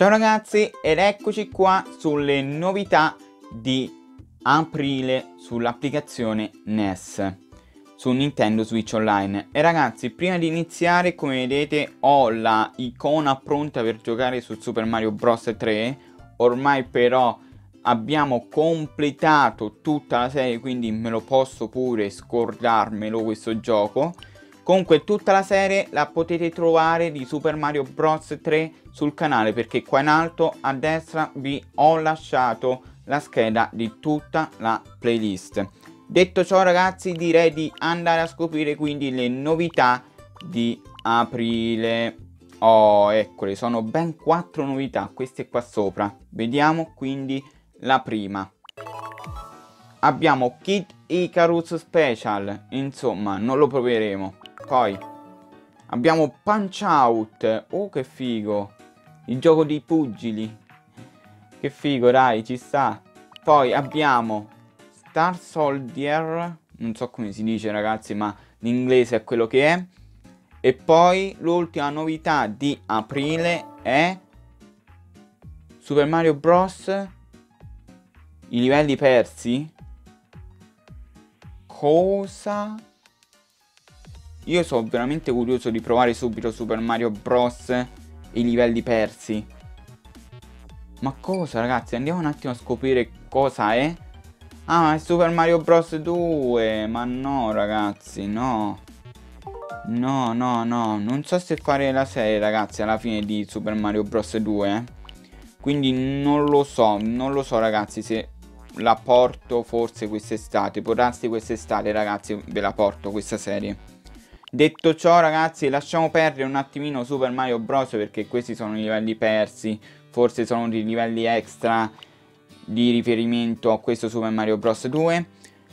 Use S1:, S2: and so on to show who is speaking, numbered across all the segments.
S1: Ciao ragazzi ed eccoci qua sulle novità di aprile sull'applicazione NES su Nintendo Switch Online. E ragazzi prima di iniziare come vedete ho la icona pronta per giocare su Super Mario Bros. 3 ormai però abbiamo completato tutta la serie quindi me lo posso pure scordarmelo questo gioco Comunque tutta la serie la potete trovare di Super Mario Bros 3 sul canale perché qua in alto a destra vi ho lasciato la scheda di tutta la playlist. Detto ciò ragazzi direi di andare a scoprire quindi le novità di aprile. Oh eccole sono ben quattro novità queste qua sopra. Vediamo quindi la prima. Abbiamo Kid Icarus Special, insomma non lo proveremo. Poi abbiamo Punch Out. Oh, che figo. Il gioco dei pugili. Che figo, dai, ci sta. Poi abbiamo Star Soldier. Non so come si dice, ragazzi, ma l'inglese è quello che è. E poi l'ultima novità di aprile è Super Mario Bros. I livelli persi. Cosa? Io sono veramente curioso di provare subito Super Mario Bros. i livelli persi. Ma cosa ragazzi? Andiamo un attimo a scoprire cosa è. Ah, è Super Mario Bros 2. Ma no ragazzi, no. No, no, no. Non so se fare la serie ragazzi alla fine di Super Mario Bros 2. Eh. Quindi non lo so, non lo so ragazzi se la porto forse quest'estate. Darsi quest'estate ragazzi ve la porto questa serie. Detto ciò ragazzi lasciamo perdere un attimino Super Mario Bros. Perché questi sono i livelli persi. Forse sono dei livelli extra di riferimento a questo Super Mario Bros. 2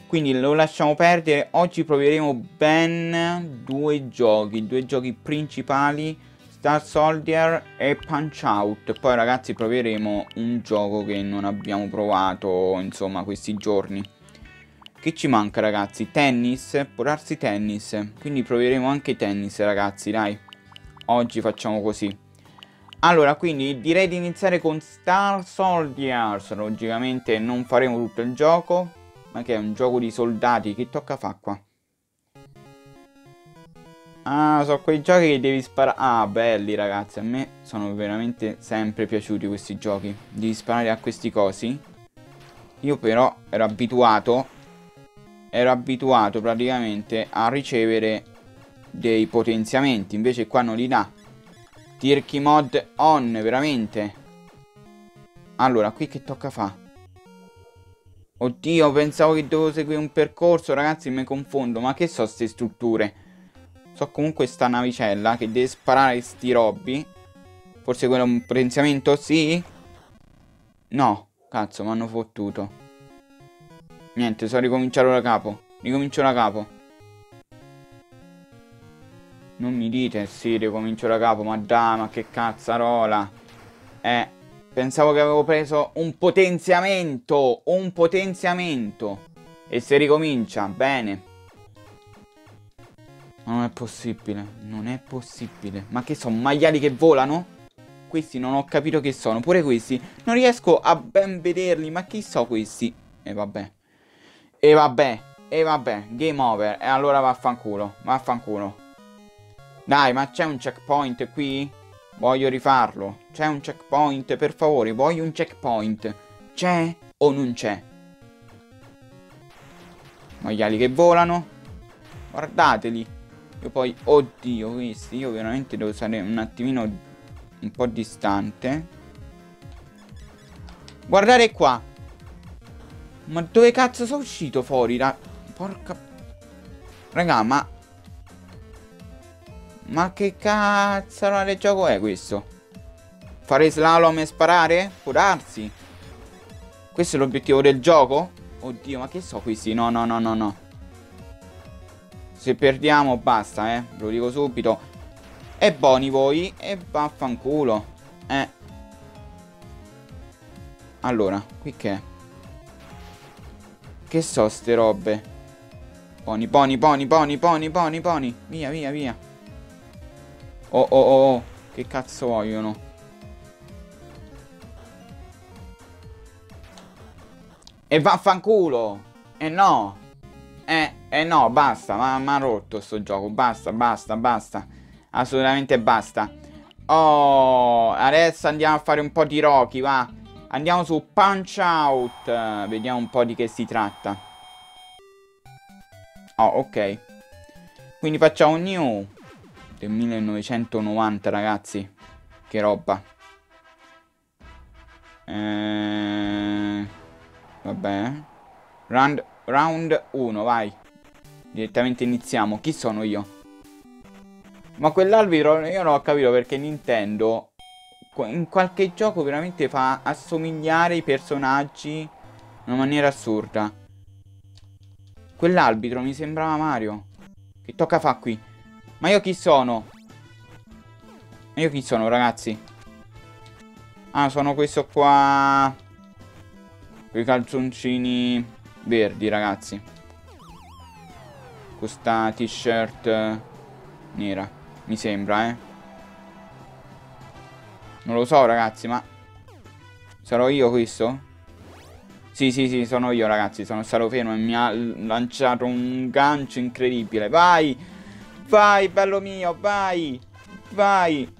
S1: Quindi lo lasciamo perdere. Oggi proveremo ben due giochi. Due giochi principali. Star Soldier e Punch Out. Poi ragazzi proveremo un gioco che non abbiamo provato insomma questi giorni che ci manca ragazzi? Tennis? Può tennis. Quindi proveremo anche tennis ragazzi, dai. Oggi facciamo così. Allora, quindi direi di iniziare con Star Soldiers. Logicamente non faremo tutto il gioco. Ma che è un gioco di soldati. Che tocca fa qua? Ah, sono quei giochi che devi sparare. Ah, belli ragazzi. A me sono veramente sempre piaciuti questi giochi. Devi sparare a questi cosi. Io però ero abituato ero abituato praticamente a ricevere dei potenziamenti, invece qua non li dà. Tirky mod on, veramente. Allora, qui che tocca fa? Oddio, pensavo che dovevo seguire un percorso, ragazzi, mi confondo. Ma che so queste strutture? So comunque sta navicella che deve sparare sti robbi. Forse quello è un potenziamento? Sì? No, cazzo, mi hanno fottuto. Niente, so ricominciare da capo. Ricomincio da capo. Non mi dite, sì, ricomincio da capo, ma dai, ma che cazzarola. Eh, pensavo che avevo preso un potenziamento, un potenziamento. E se ricomincia, bene. Ma non è possibile, non è possibile. Ma che sono, maiali che volano? Questi non ho capito che sono, pure questi. Non riesco a ben vederli, ma chi so questi? E eh, vabbè. E vabbè, e vabbè, game over. E allora vaffanculo, vaffanculo. Dai, ma c'è un checkpoint qui? Voglio rifarlo. C'è un checkpoint, per favore, voglio un checkpoint. C'è o non c'è? Maiali che volano. Guardateli. Io poi, oddio, questi, io veramente devo stare un attimino un po' distante. Guardate qua. Ma dove cazzo sono uscito fuori? Ra Porca... Raga, ma... Ma che cazzo di gioco è questo? Fare slalom e sparare? Può darsi. Questo è l'obiettivo del gioco? Oddio, ma che so questi? No, no, no, no, no. Se perdiamo basta, eh. Ve lo dico subito. E buoni voi. E vaffanculo. Eh. Allora, qui che è? Che so ste robe? Poni, poni, poni, poni, poni, poni, poni. Via, via, via. Oh, oh, oh, oh. Che cazzo vogliono? E vaffanculo! E no! Eh, eh no, basta, ma ha rotto sto gioco, basta, basta, basta. Assolutamente basta. Oh, adesso andiamo a fare un po' di Rocky, va. Andiamo su Punch Out. Vediamo un po' di che si tratta. Oh, ok. Quindi facciamo un new. Del 1990, ragazzi. Che roba. Eh... Vabbè. Round, round 1, vai. Direttamente iniziamo. Chi sono io? Ma quell'albero io non ho capito perché Nintendo in qualche gioco veramente fa assomigliare i personaggi in una maniera assurda. Quell'arbitro mi sembrava Mario. Che tocca fa qui? Ma io chi sono? Ma io chi sono, ragazzi? Ah, sono questo qua... Quei calzoncini verdi, ragazzi. Questa t-shirt nera. Mi sembra, eh. Non lo so, ragazzi, ma... Sarò io questo? Sì, sì, sì, sono io, ragazzi. Sono stato fermo e mi ha lanciato un gancio incredibile. Vai! Vai, bello mio, vai! Vai!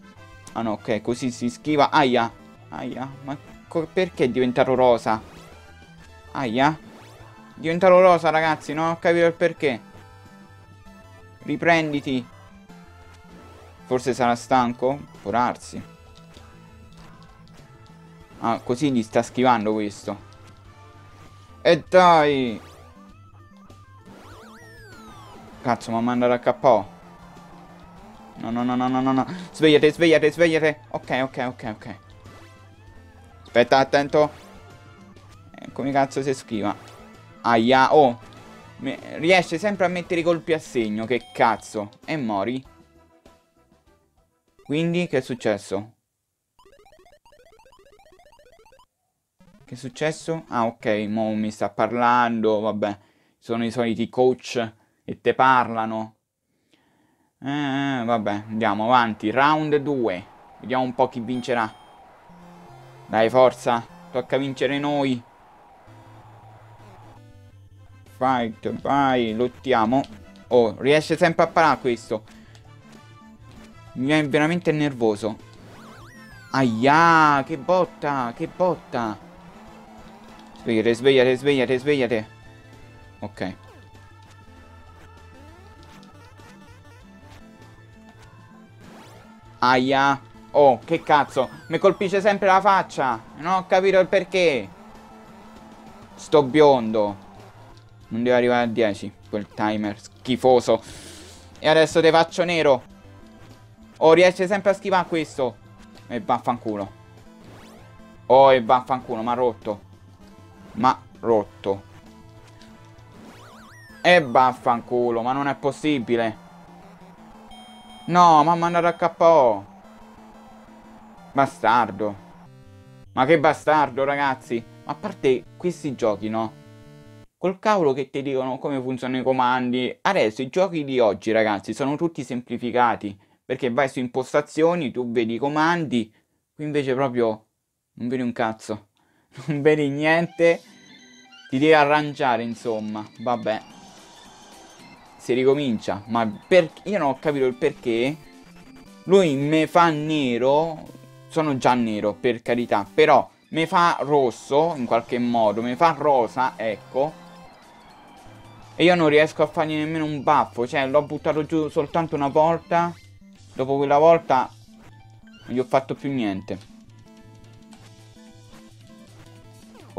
S1: Ah no, ok, così si schiva. Aia! Aia, ma perché è diventato rosa? Aia! Diventato rosa, ragazzi, non ho capito il perché. Riprenditi. Forse sarà stanco? Può darsi. Ah, così gli sta schivando questo. E dai! Cazzo, ma mandato a KO. No, no, no, no, no, no, no. Svegliate, svegliate, svegliate. Ok, ok, ok, ok. Aspetta, attento. Come cazzo si schiva? Aia, oh. Riesce sempre a mettere i colpi a segno, che cazzo. E mori. Quindi, che è successo? Che è successo? Ah, ok, mo mi sta parlando, vabbè. Sono i soliti coach e te parlano. Eh, vabbè, andiamo avanti. Round 2. Vediamo un po' chi vincerà. Dai, forza. Tocca vincere noi. Fight, vai, lottiamo. Oh, riesce sempre a parare questo. Mi è veramente nervoso. Aia, che botta, che botta. Svegliate, svegliate, svegliate, svegliate. Ok. Aia. Oh, che cazzo. Mi colpisce sempre la faccia. Non ho capito il perché. Sto biondo. Non deve arrivare a 10. Quel timer schifoso. E adesso te faccio nero. Oh, riesce sempre a schivare questo. E vaffanculo. Oh, e vaffanculo, ma rotto. Ma rotto. E vaffanculo, ma non è possibile. No, ma mandato a KO. Bastardo. Ma che bastardo, ragazzi. Ma a parte questi giochi, no? Col cavolo che ti dicono come funzionano i comandi. Adesso i giochi di oggi, ragazzi, sono tutti semplificati. Perché vai su impostazioni, tu vedi i comandi, qui invece proprio non vedi un cazzo. Non vedi niente. Ti devi arrangiare, insomma. Vabbè. Si ricomincia. Ma per... io non ho capito il perché. Lui me fa nero. Sono già nero, per carità. Però me fa rosso, in qualche modo. Me fa rosa, ecco. E io non riesco a fargli nemmeno un baffo. Cioè, l'ho buttato giù soltanto una volta. Dopo quella volta non gli ho fatto più niente.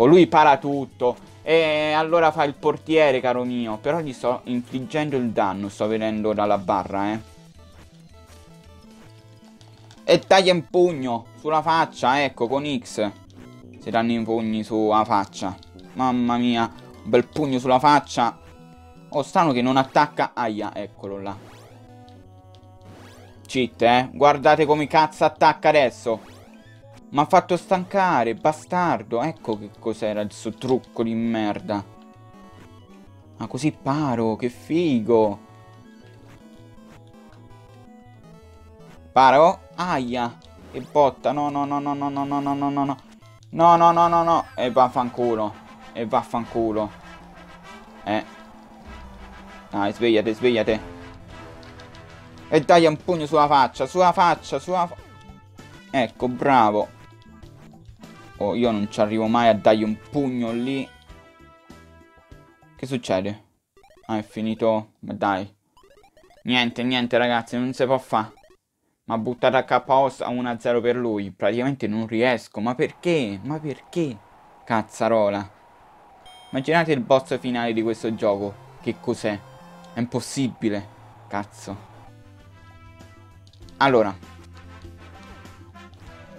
S1: O lui para tutto. E allora fa il portiere, caro mio. Però gli sto infliggendo il danno, sto vedendo dalla barra, eh. E taglia in pugno sulla faccia, ecco, con X. Si danno i pugni sulla faccia. Mamma mia, un bel pugno sulla faccia. Oh, strano che non attacca. Aia, eccolo là. Cheat, eh. Guardate come cazzo attacca adesso. Mi ha fatto stancare, bastardo. Ecco che cos'era il suo trucco di merda. Ma così paro, che figo. Paro? Aia. Che botta. No, no, no, no, no, no, no, no, no, no. No, no, no, no, no. E vaffanculo. E vaffanculo. Eh. Dai, svegliate, svegliate. E dai un pugno sulla faccia, sulla faccia, sulla. Ecco, bravo. Oh, io non ci arrivo mai a dargli un pugno lì. Che succede? Ah, è finito. Ma dai. Niente, niente, ragazzi, non si può fare. Ma buttata a KO a 1-0 per lui. Praticamente non riesco. Ma perché? Ma perché? Cazzarola. Immaginate il boss finale di questo gioco. Che cos'è? È impossibile. Cazzo. Allora.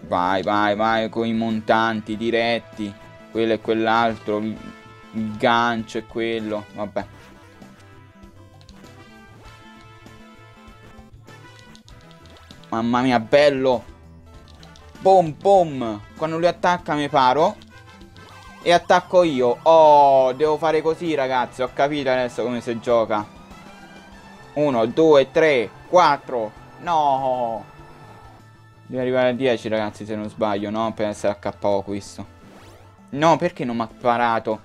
S1: Vai, vai, vai con i montanti diretti. Quello e quell'altro. Il, il gancio e quello. Vabbè. Mamma mia, bello. Boom, boom. Quando lui attacca mi paro. E attacco io. Oh, devo fare così, ragazzi. Ho capito adesso come si gioca. 1, 2, 3, 4. No. Devo arrivare a 10, ragazzi, se non sbaglio, no? Per essere a KO questo. No, perché non mi ha parato?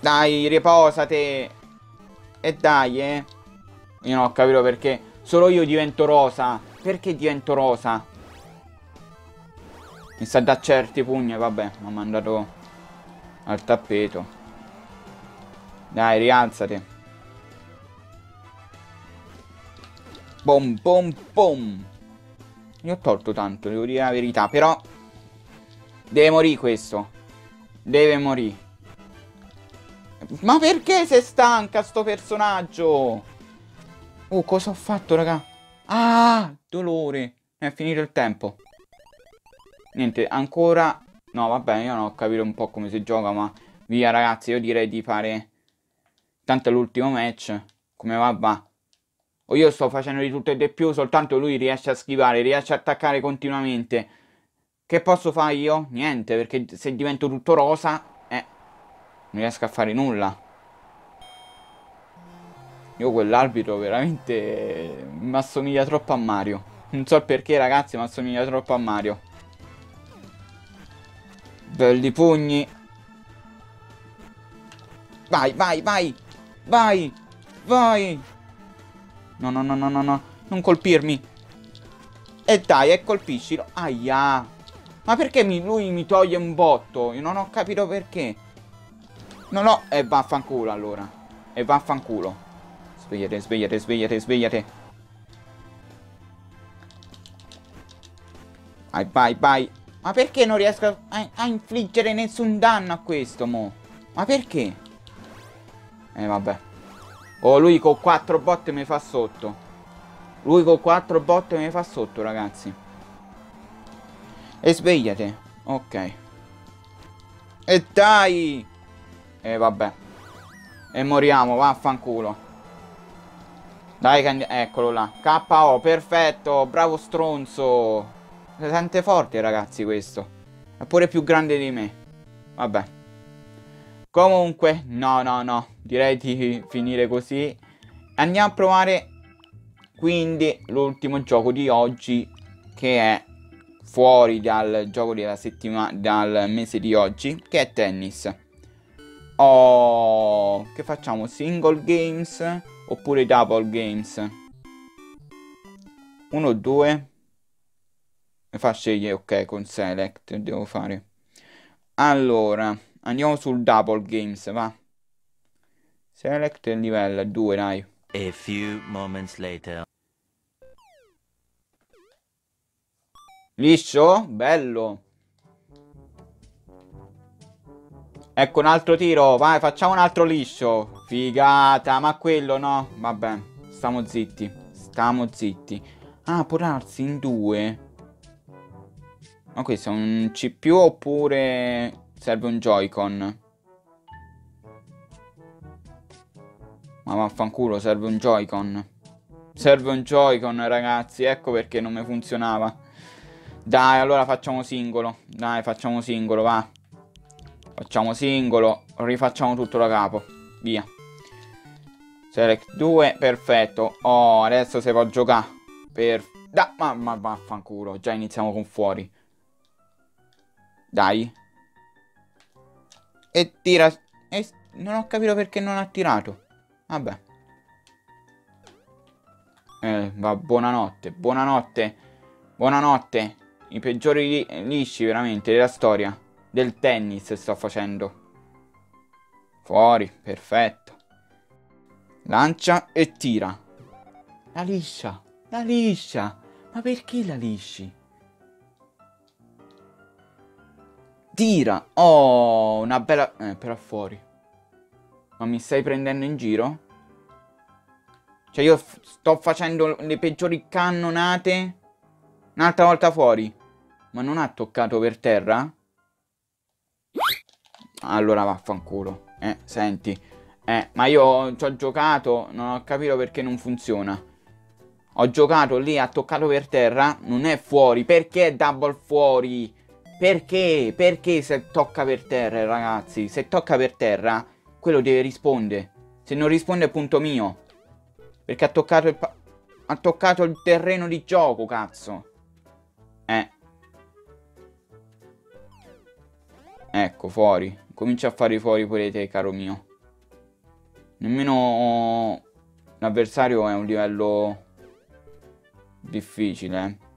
S1: Dai, riposate. E dai, eh. Io non ho capito perché. Solo io divento rosa. Perché divento rosa? Mi sta da certi pugni, vabbè, mi ha mandato al tappeto. Dai, rialzate. Bom, bom, bom. Io ho tolto tanto, devo dire la verità, però... Deve morire questo. Deve morire. Ma perché sei stanca sto personaggio? Oh, cosa ho fatto, raga? Ah, dolore. È finito il tempo. Niente, ancora... No, vabbè, io non ho capito un po' come si gioca, ma... Via, ragazzi, io direi di fare... Tanto l'ultimo match. Come va, va. O io sto facendo di tutto e di più, soltanto lui riesce a schivare, riesce a attaccare continuamente. Che posso fare io? Niente, perché se divento tutto rosa... Eh... Non riesco a fare nulla. Io quell'arbitro veramente mi assomiglia troppo a Mario. Non so perché ragazzi, mi assomiglia troppo a Mario. Belli pugni. Vai, vai, vai. Vai. Vai. No, no, no, no, no, no. Non colpirmi. E dai, e colpiscilo. Aia. Ma perché mi, lui mi toglie un botto? Io non ho capito perché. No, no. E vaffanculo allora. E vaffanculo. Svegliate, svegliate, svegliate, svegliate. Vai, vai, vai. Ma perché non riesco a, a, infliggere nessun danno a questo, mo? Ma perché? Eh, vabbè. Oh, lui con 4 botte mi fa sotto. Lui con 4 botte mi fa sotto, ragazzi. E svegliate. Ok. E dai! E vabbè. E moriamo, vaffanculo. Dai, eccolo là. KO, perfetto. Bravo stronzo. Si sente forte, ragazzi, questo. È pure più grande di me. Vabbè. Comunque, no, no, no. Direi di finire così. Andiamo a provare quindi l'ultimo gioco di oggi che è fuori dal gioco della settimana dal mese di oggi che è tennis. Oh, che facciamo? Single games oppure double games? Uno o due? Mi fa scegliere, ok, con select devo fare. Allora, andiamo sul double games, va. Select il livello 2, dai.
S2: A few moments later.
S1: Liscio? Bello. Ecco un altro tiro, vai, facciamo un altro liscio. Figata, ma quello no. Vabbè, stiamo zitti. Stiamo zitti. Ah, può darsi in due. Ma questo è un CPU oppure serve un Joy-Con? Ma vaffanculo, serve un Joy-Con. Serve un Joy-Con, ragazzi. Ecco perché non mi funzionava. Dai, allora facciamo singolo. Dai, facciamo singolo, va. Facciamo singolo, rifacciamo tutto da capo. Via. Select 2, perfetto. Oh, adesso si può giocare. Per... Da, ma, ma vaffanculo, già iniziamo con fuori. Dai. E tira... E non ho capito perché non ha tirato. Vabbè. Eh, va, buonanotte, buonanotte. Buonanotte. I peggiori li lisci veramente della storia. Del tennis sto facendo. Fuori, perfetto. Lancia e tira. La liscia, la liscia. Ma perché la lisci? Tira. Oh, una bella... Eh, però fuori. Ma mi stai prendendo in giro? Cioè io sto facendo le peggiori cannonate. Un'altra volta fuori. Ma non ha toccato per terra? Allora vaffanculo. Eh, senti. Eh, ma io ci ho giocato, non ho capito perché non funziona. Ho giocato lì, ha toccato per terra, non è fuori. Perché è double fuori? Perché? Perché se tocca per terra, ragazzi? Se tocca per terra, quello deve rispondere. Se non risponde è punto mio. Perché ha toccato il... Ha toccato il terreno di gioco, cazzo. Eh. Ecco, fuori. Comincia a fare fuori pure te, caro mio. Nemmeno l'avversario è un livello difficile. Eh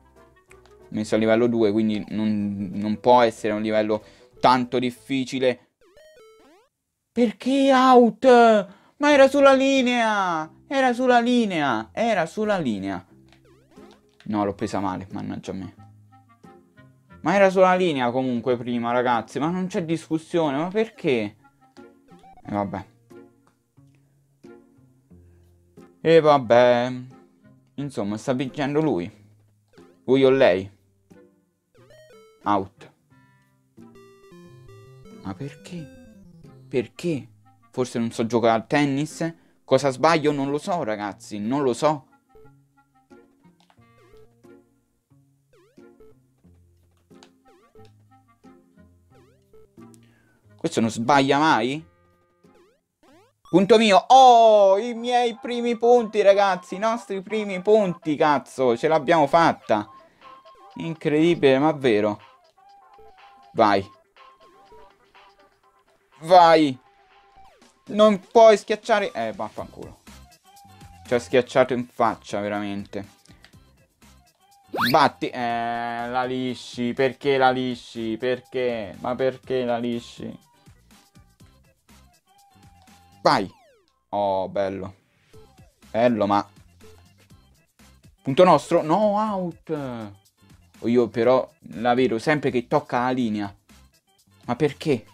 S1: messo a livello 2, quindi non, non può essere un livello tanto difficile. Perché out? Ma era sulla linea! Era sulla linea! Era sulla linea! No, l'ho presa male, mannaggia me. Ma era sulla linea comunque prima, ragazzi. Ma non c'è discussione, ma perché? E vabbè. E vabbè. Insomma, sta vincendo lui. Lui o lei out. Ma perché? Perché? Forse non so giocare a tennis? Cosa sbaglio? Non lo so, ragazzi, non lo so. Questo non sbaglia mai? Punto mio. Oh, i miei primi punti, ragazzi. I nostri primi punti, cazzo. Ce l'abbiamo fatta. Incredibile, ma vero. Vai. Vai. Non puoi schiacciare... Eh, vaffanculo. Ci ha schiacciato in faccia, veramente. Batti. Eh, la lisci. Perché la lisci? Perché? Ma perché la lisci? Vai. Oh, bello. Bello, ma... Punto nostro? No, out. Io però la vedo sempre che tocca la linea. Ma perché?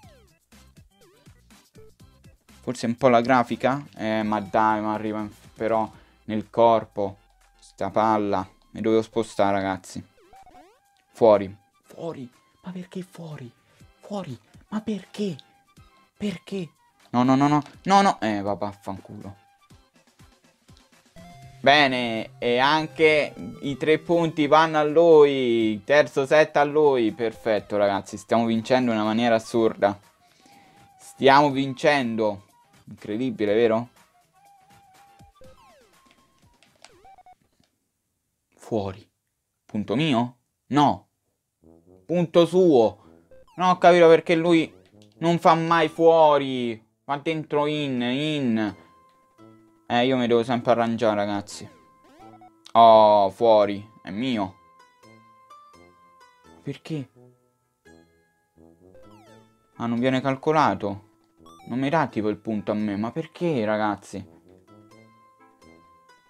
S1: Forse un po' la grafica? Eh, ma dai, ma arriva però nel corpo. Sta palla. Mi dovevo spostare, ragazzi. Fuori. Fuori. Ma perché fuori? Fuori. Ma perché? Perché? No, no, no, no. No, no. Eh, va, vaffanculo. Bene, e anche i tre punti vanno a lui. Terzo set a lui. Perfetto, ragazzi. Stiamo vincendo in una maniera assurda. Stiamo vincendo. Incredibile, vero? Fuori. Punto mio? No. Punto suo. Non ho capito perché lui non fa mai fuori. Va dentro in, in. Eh, io mi devo sempre arrangiare, ragazzi. Oh, fuori. È mio. Perché? Ah, non viene calcolato. Non mi dà tipo il punto a me. Ma perché, ragazzi?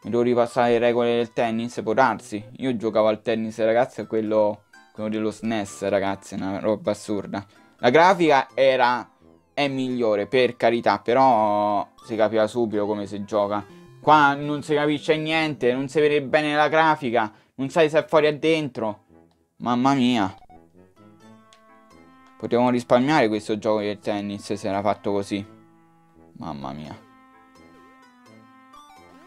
S1: Mi devo ripassare le regole del tennis? Può darsi. Io giocavo al tennis, ragazzi, a quello, quello dello SNES, ragazzi. Una roba assurda. La grafica era è migliore, per carità, però si capiva subito come si gioca. Qua non si capisce niente, non si vede bene la grafica, non sai se è fuori o dentro. Mamma mia. Potevamo risparmiare questo gioco del tennis se era fatto così. Mamma mia.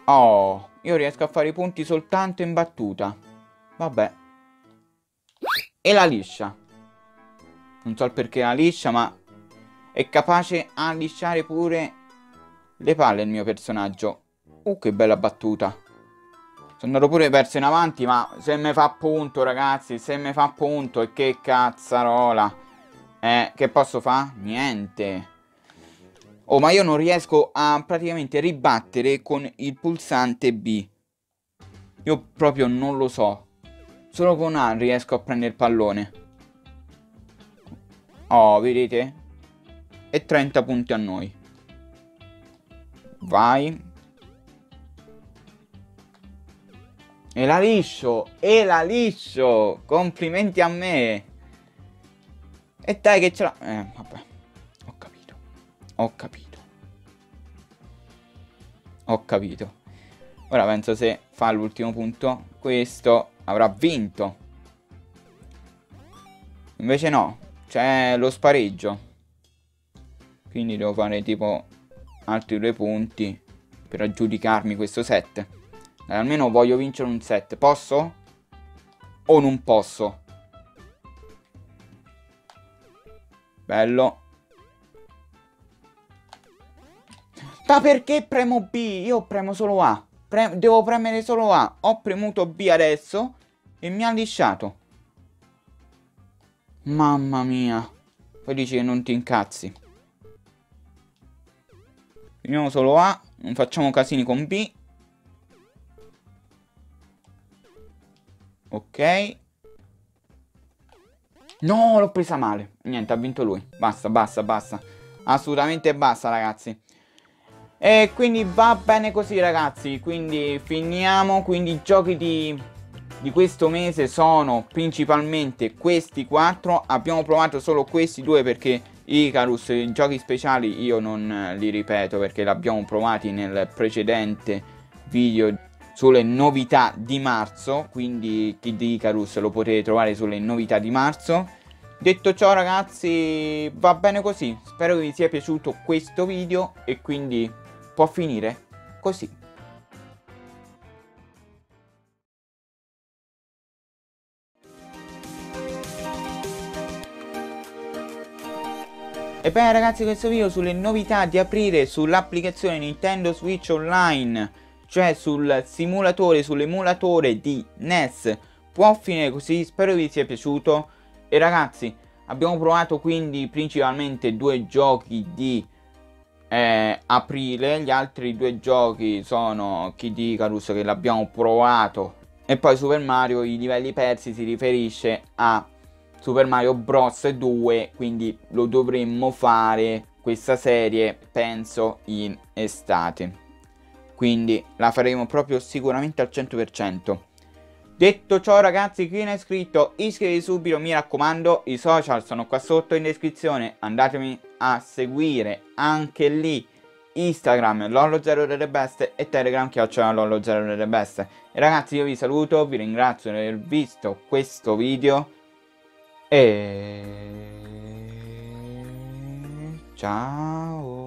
S1: Oh, io riesco a fare i punti soltanto in battuta. Vabbè. E la liscia. Non so il perché la liscia, ma è capace a lisciare pure le palle il mio personaggio. Uh, che bella battuta. Sono andato pure verso in avanti, ma se mi fa punto, ragazzi, se mi fa punto, e che cazzarola. Eh, che posso fare? Niente. Oh, ma io non riesco a praticamente ribattere con il pulsante B. Io proprio non lo so. Solo con A riesco a prendere il pallone. Oh, vedete? E 30 punti a noi. Vai. E la liscio! E la liscio! Complimenti a me! E dai che ce l'ha... Eh, vabbè. Ho capito. Ho capito. Ho capito. Ora penso se fa l'ultimo punto, questo avrà vinto. Invece no, c'è lo spareggio. Quindi devo fare tipo altri due punti per aggiudicarmi questo set. Almeno voglio vincere un set. Posso? O non posso? Bello. Ma perché premo B? Io premo solo A. Pre devo premere solo A. Ho premuto B adesso e mi ha lisciato. Mamma mia. Poi dici che non ti incazzi. Finiamo solo A. Non facciamo casini con B. Ok. No, l'ho presa male. Niente, ha vinto lui. Basta, basta, basta. Assolutamente basta, ragazzi. E quindi va bene così, ragazzi. Quindi finiamo. Quindi i giochi di, di questo mese sono principalmente questi quattro. Abbiamo provato solo questi due perché Icarus, i giochi speciali, io non li ripeto perché l'abbiamo provati nel precedente video sulle novità di marzo, quindi Kid Icarus lo potete trovare sulle novità di marzo. Detto ciò ragazzi, va bene così, spero che vi sia piaciuto questo video e quindi può finire così. Ebbene ragazzi questo video sulle novità di aprire sull'applicazione Nintendo Switch Online cioè sul simulatore, sull'emulatore di NES. Può finire così, spero vi sia piaciuto. E ragazzi, abbiamo provato quindi principalmente due giochi di eh, aprile. Gli altri due giochi sono Kid Icarus che l'abbiamo provato. E poi Super Mario, i livelli persi si riferisce a Super Mario Bros 2. Quindi lo dovremmo fare questa serie, penso, in estate quindi la faremo proprio sicuramente al 100%. Detto ciò ragazzi, chi non è iscritto iscrivetevi subito, mi raccomando, i social sono qua sotto in descrizione, andatemi a seguire anche lì Instagram lollo0 delle beste e Telegram chiocciolo lollo0 delle beste. E ragazzi io vi saluto, vi ringrazio di aver visto questo video e ciao.